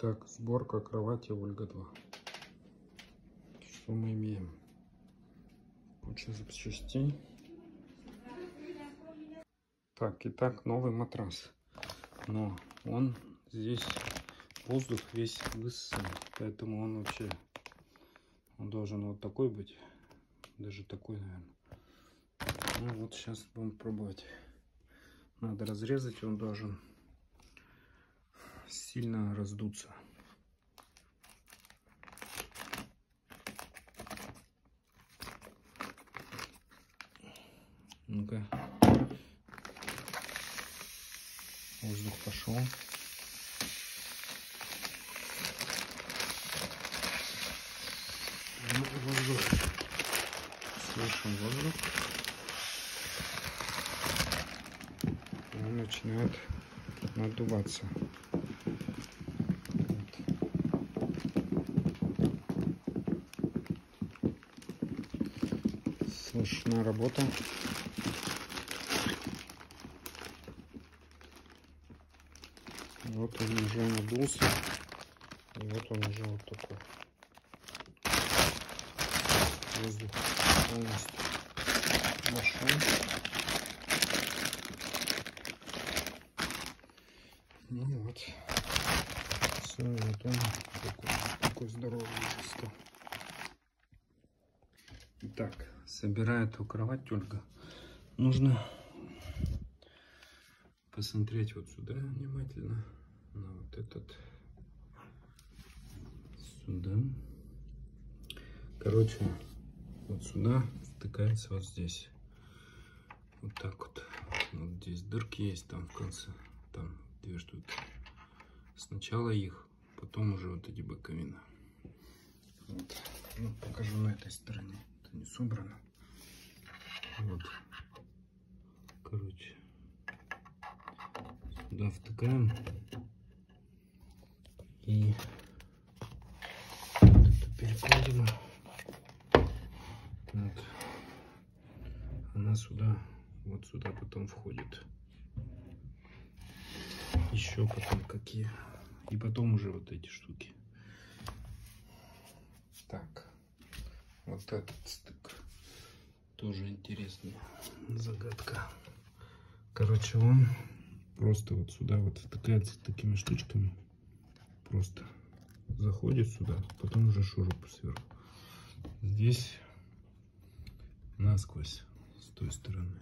Так, сборка кровати Ольга 2. Что мы имеем? Куча запчастей. Так, итак, новый матрас. Но он здесь воздух весь высосан, поэтому он вообще он должен вот такой быть, даже такой, наверное. Ну вот сейчас будем пробовать. Надо разрезать, он должен сильно раздуться. Ну-ка. Воздух пошел. Ну, воздух. Слышим воздух. Он начинает надуваться. Слышна работа. Вот он уже надулся. И вот он уже вот такой. Воздух полностью вошел. Ну вот. Все, вот он такой, такой здоровый стал. Итак, собирая эту кровать Ольга, нужно посмотреть вот сюда внимательно на вот этот. Сюда. Короче вот сюда втыкается вот здесь. Вот так вот. Вот здесь дырки есть там в конце. Там две штуки. Сначала их потом уже вот эти боковины. Вот. ну, покажу на этой стороне это не собрано. Вот. Короче. Сюда втыкаем. И перекладину вот. Она сюда вот сюда потом входит. Еще потом какие. И потом уже вот эти штуки так вот этот стык. Тоже интересная загадка. Короче он просто вот сюда вот втыкается такими штучками. Просто заходит сюда потом уже шуруп сверху. Здесь насквозь с той стороны.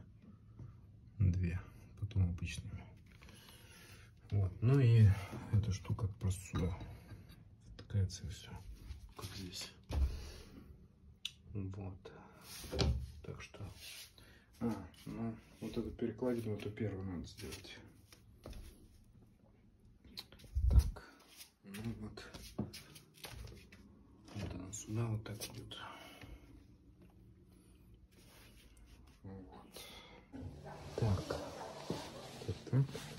Две потом обычными. Вот ну и эта штука просто сюда втыкается и все как здесь вот. Так что... А, ну, вот эту перекладину, эту первую надо сделать. Так. Ну вот. Вот она сюда вот так идет. Вот. Так. вот так.